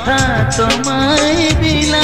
কথা তোমায় দিলাম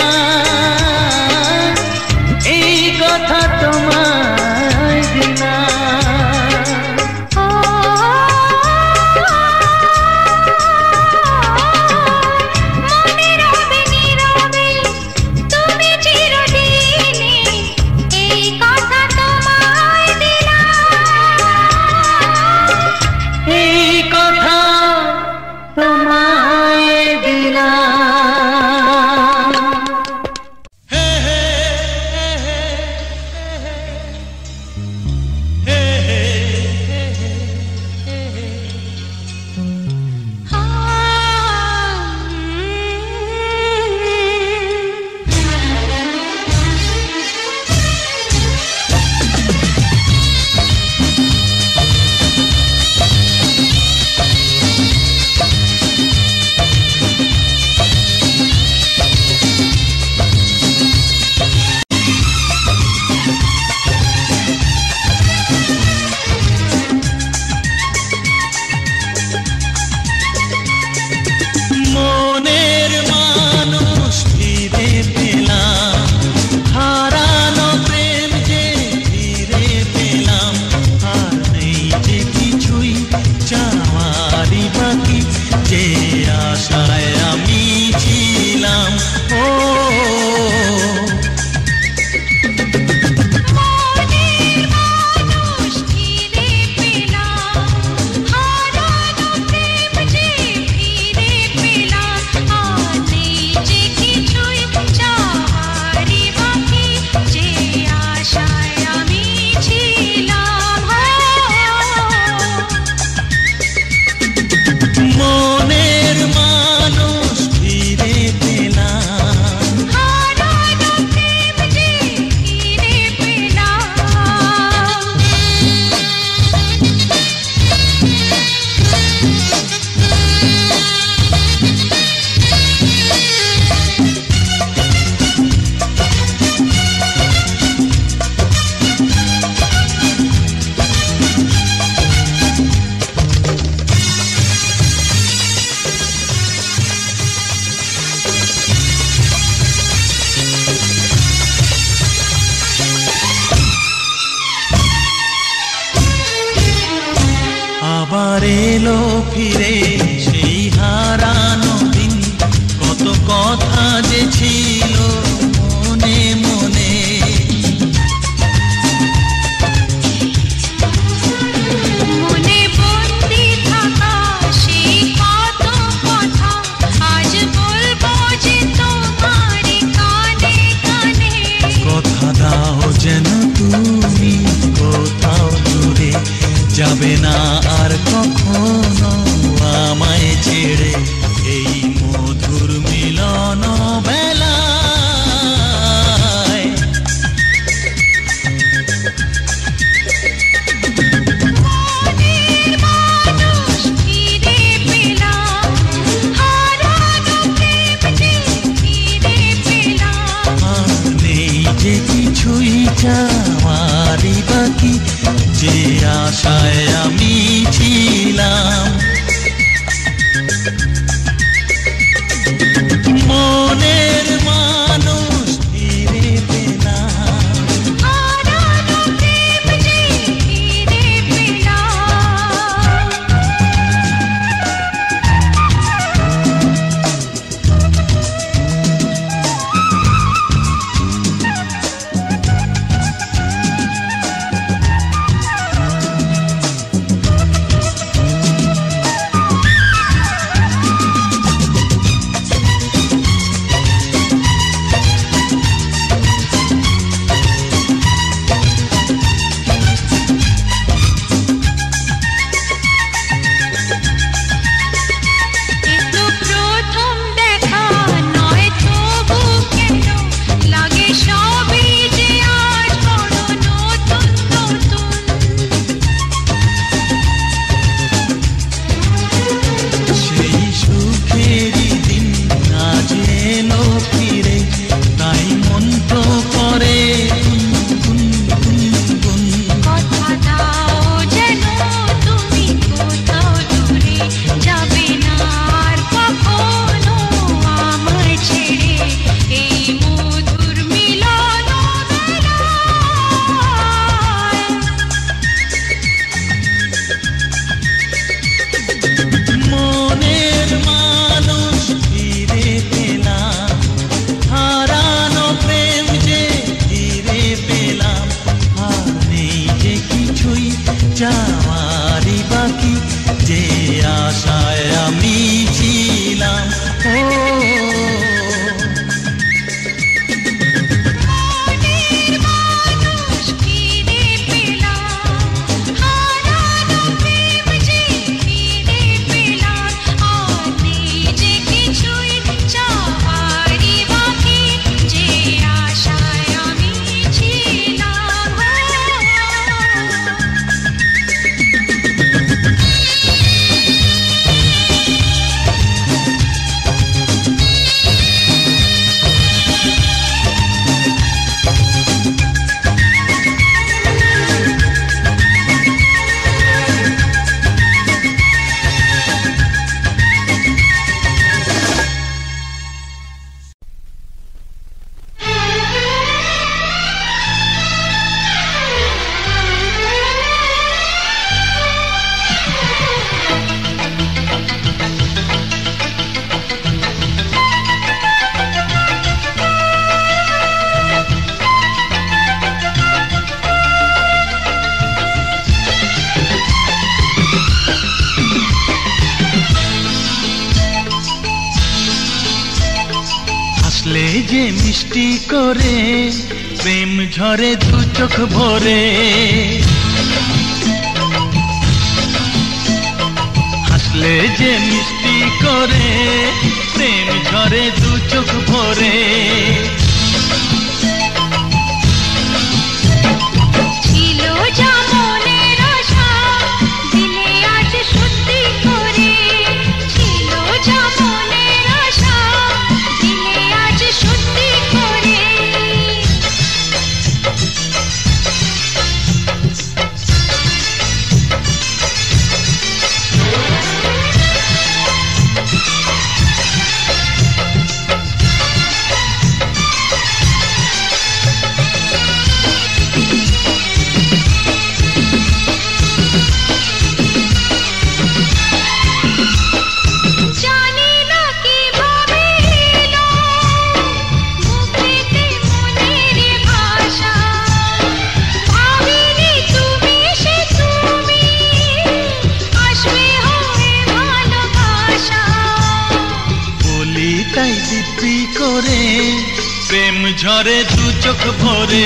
तारे दू चोख भोरे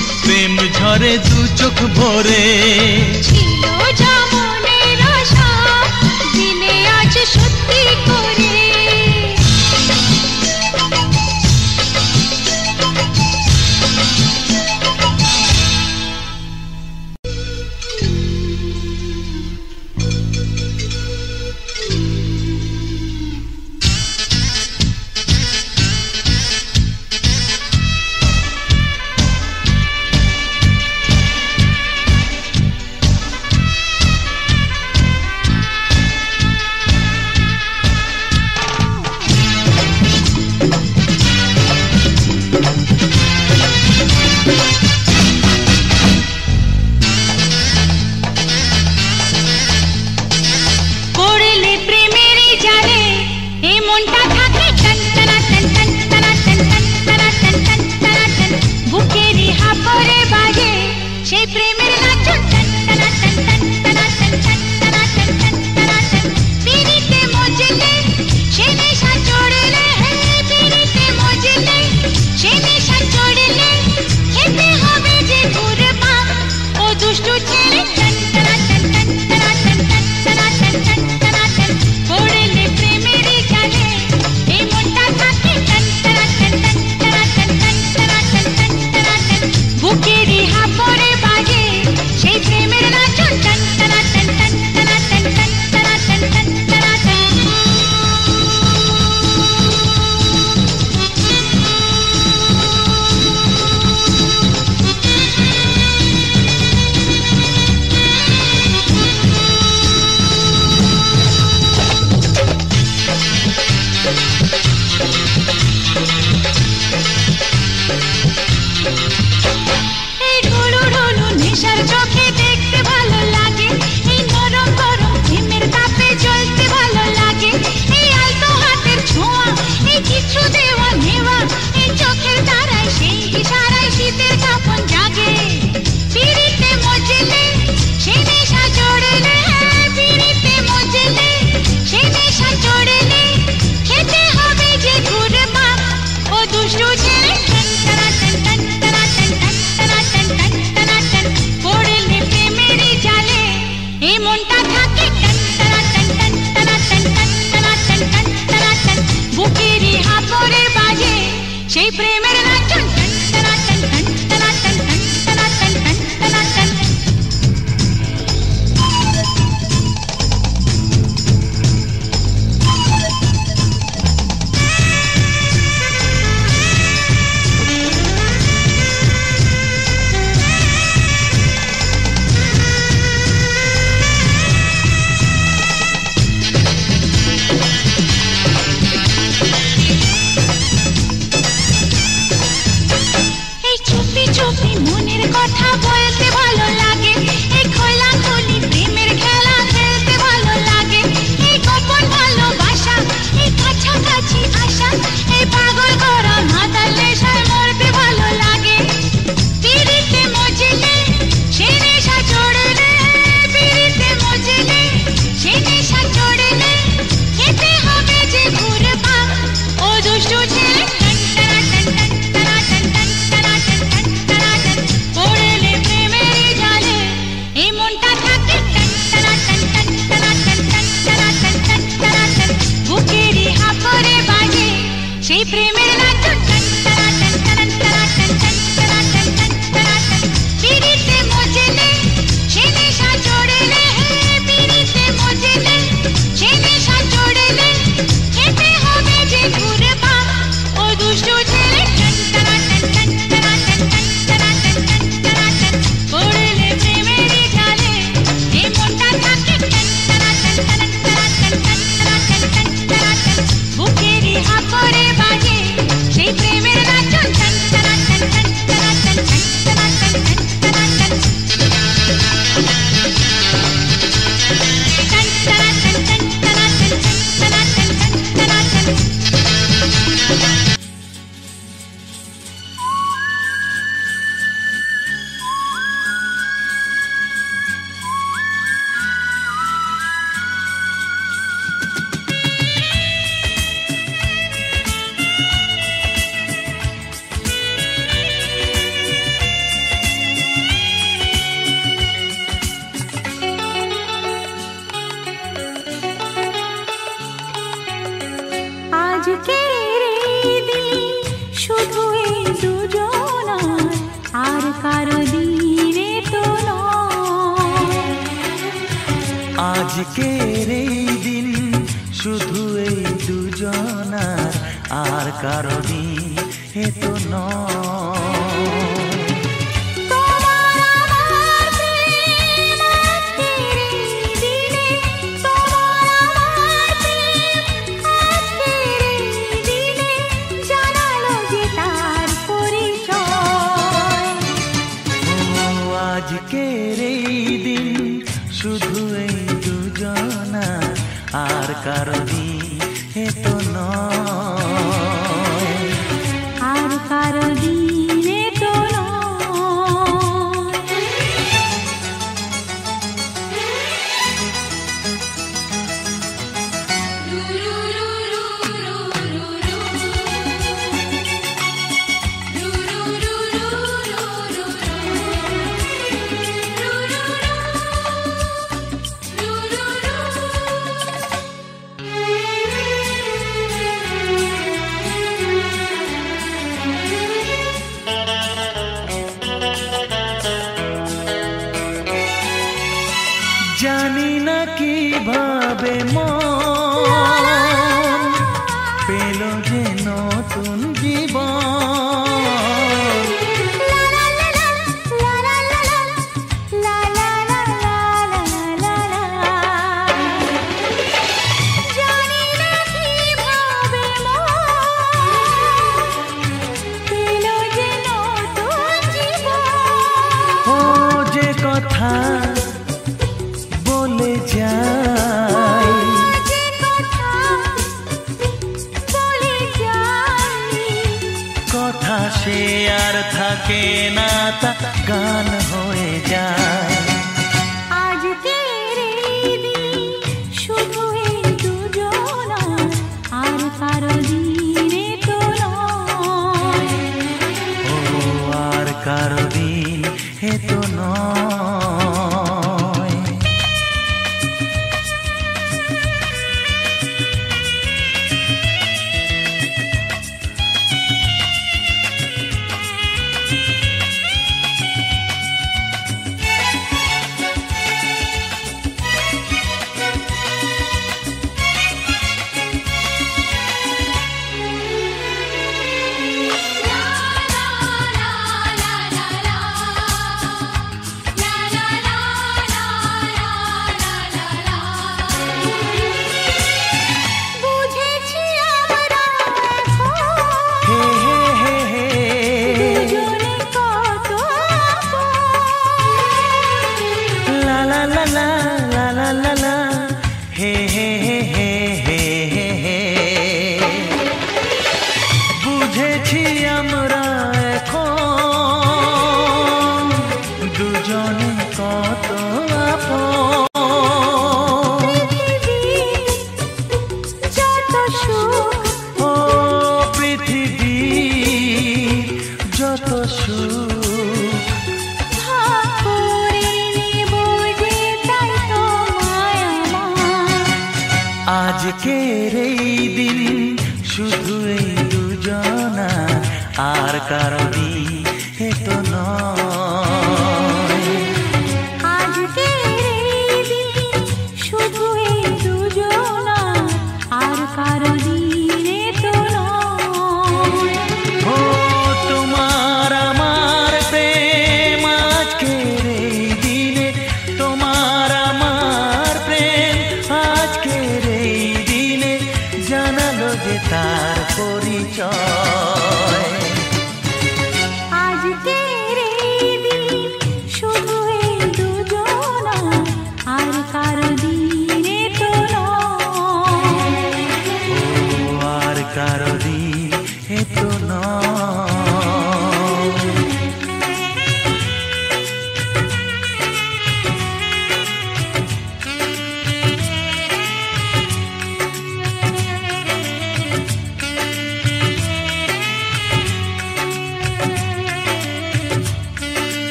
প্রেম ঝরে দু চোখ ভরে। ছিল আজকের এই দিন শুধু এই দুজনার আর কারণে এ তো নয়। বলে যায় কথা সে আর থাকে না তা গান হয়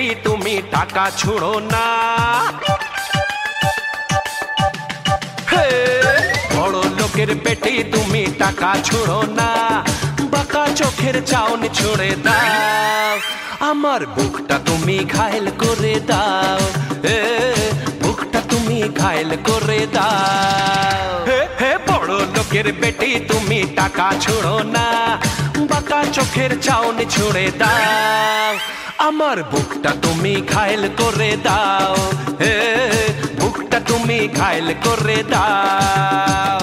বেটি তুমি টাকা ছুঁড়ো না। বড় লোকের বেটি তুমি টাকা ছুঁড়ো না। বাঁকা চোখের চাউনি ছুঁড়ে দাও। আমার বুকটা তুমি ঘায়ল করে দাও। বুকটা তুমি ঘায়ল করে দাও। হে বড় লোকের বেটি তুমি টাকা ছুঁড়ো না। বাঁকা চোখের চাউনি ছুঁড়ে দাও। আমার বুকটা তুমি ঘায়ল করে দাও। হে বুকটা তুমি ঘায়ল করে দাও।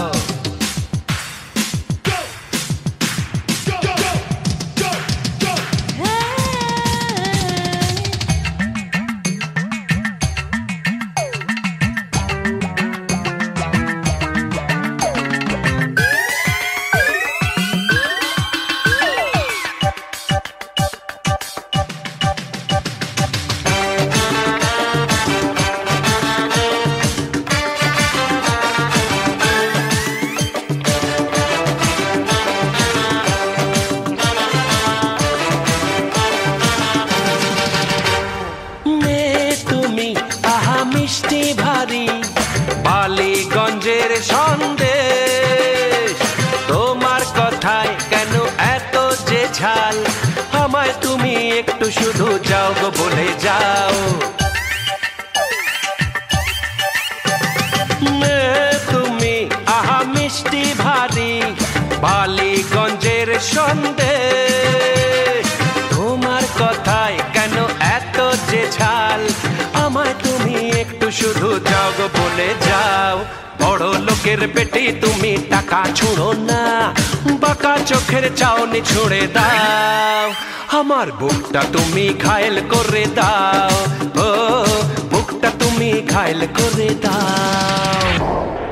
বলে যাও। বড় লোকের পেটে তুমি টাকা ছুঁড়ো না। বাঁকা চোখের চাউনি ছুঁড়ে দাও। আমার বুকটা তুমি ঘায়ল করে দাও। ও, বুকটা তুমি ঘায়ল করে দাও।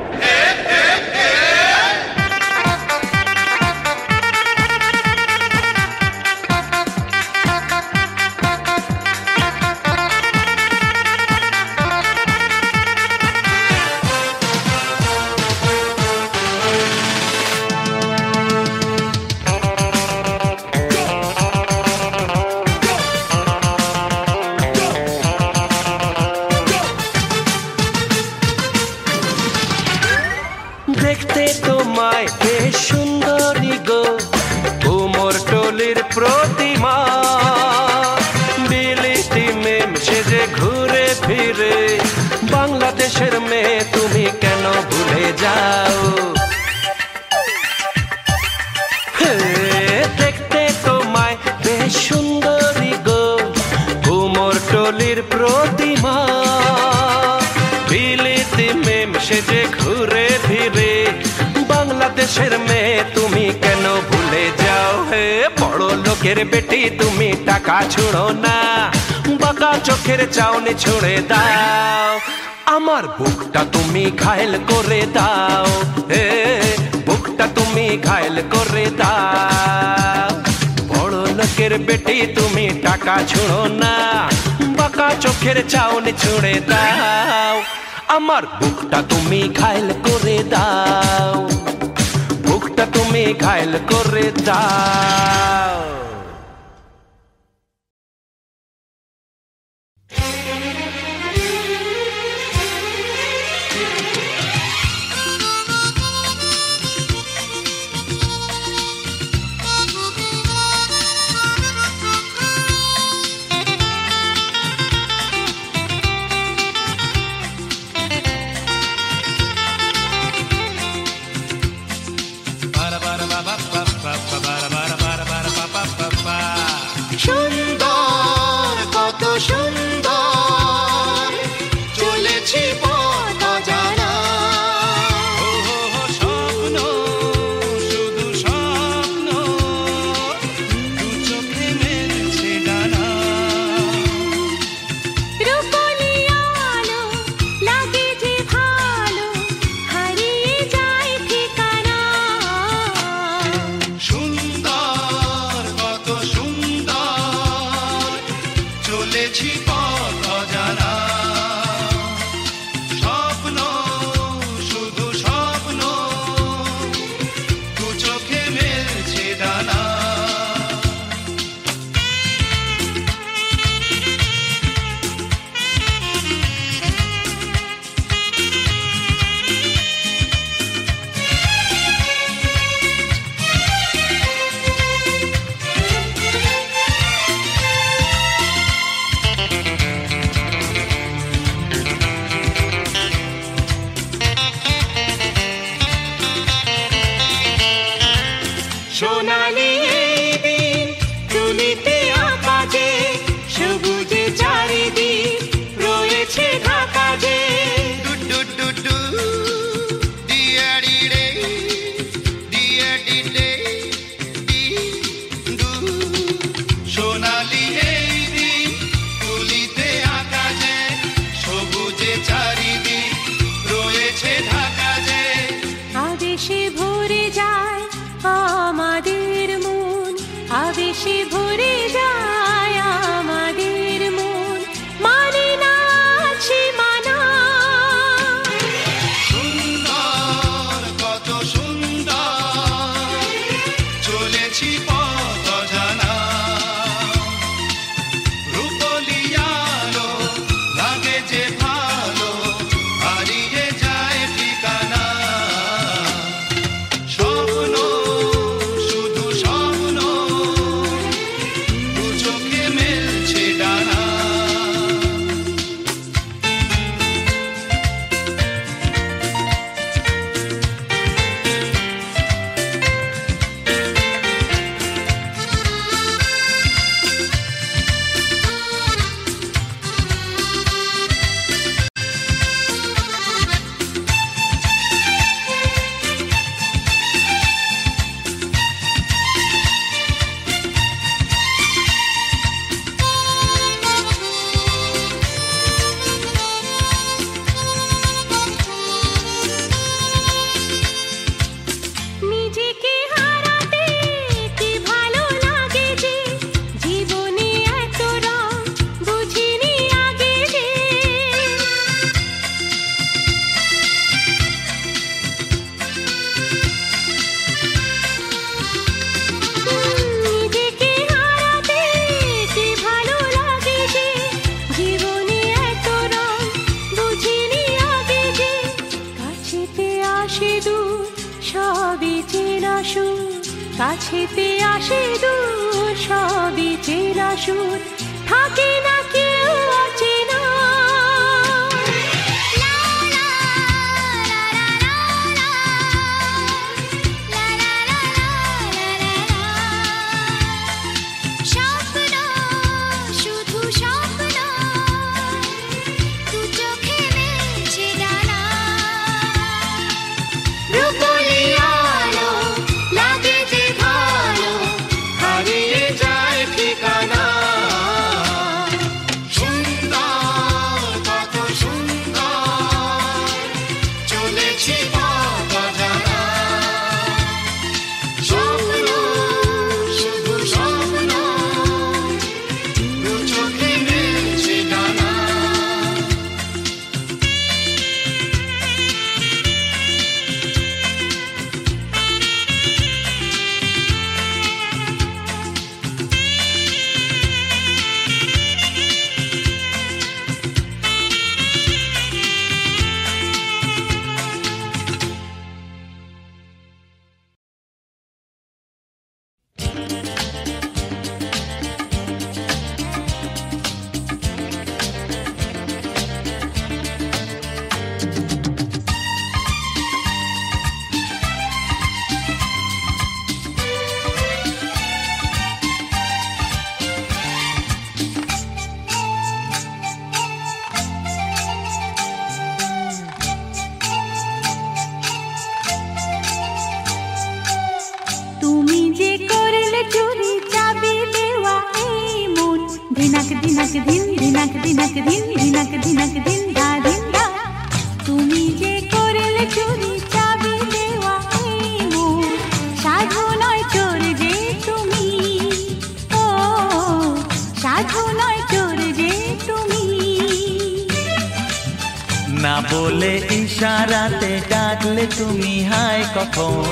বাংলাদেশের মেয়ে, তুমি কেন ভুলে যাও? হে বড় লোকের বেটি, তুমি টাকা ছুঁড়ো না। বাঁকা চোখের চাউনি ছুঁড়ে দাও। আমার বুকটা তুমি ঘায়ল করে দাও। হে বুকটা তুমি ঘায়ল করে দাও। বড় লোকের বেটি, তুমি টাকা ছুঁড়ো না। বাঁকা চোখের চাউনি ছুঁড়ে দাও। আমার বুকটা তুমি ঘায়ল করে দাও। বুকটা তুমি ঘায়ল করে হায়